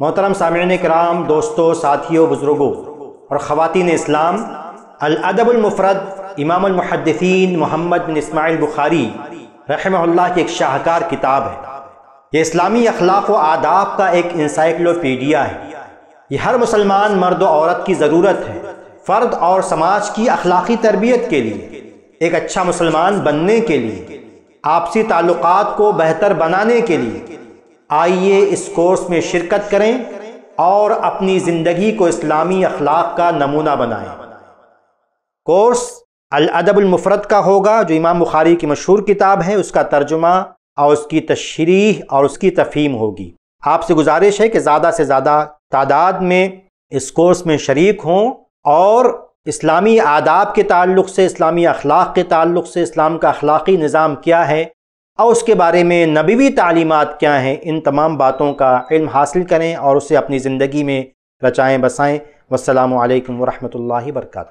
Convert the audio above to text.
मोहतरम सामिन कराम दोस्तों, साथियों, बुज़ुर्गों और ख़वातीन इस्लाम अदबुलमफ़रद इमामदीन मोहम्मद बिन इसमाइल बुखारी रहमल्ला की एक शाहकार किताब है। ये इस्लामी अखलाक व आदाब का एक इंसाइक्लोपीडिया है। ये हर मुसलमान, मर्द औरत की ज़रूरत है, फ़र्द और समाज की अखलाकी तरबियत के लिए, एक अच्छा मुसलमान बनने के लिए, आपसी ताल्लुक़ात को बेहतर बनाने के लिए आइए इस कोर्स में शिरकत करें और अपनी ज़िंदगी को इस्लामी अखलाक का नमूना बनाएँ। कोर्स अदबुलमफ़रत का होगा, जो इमाम बुखारी की मशहूर किताब है। उसका तर्जुमा और उसकी तशरीह और उसकी तफहीम होगी। आपसे गुजारिश है कि ज़्यादा से ज़्यादा तादाद में इस कोर्स में शरीक हों और इस्लामी आदाब के ताल्लुक़ से, इस्लामी अखलाक के ताल्लुक़ से, इस्लाम का अखलाक़ी निज़ाम क्या है और उसके बारे में नबीवी तालीमत क्या हैं, इन तमाम बातों का इल्म हासिल करें और उसे अपनी ज़िंदगी में रचाएँ, बसाएँ। वालकम वरहमल वर्का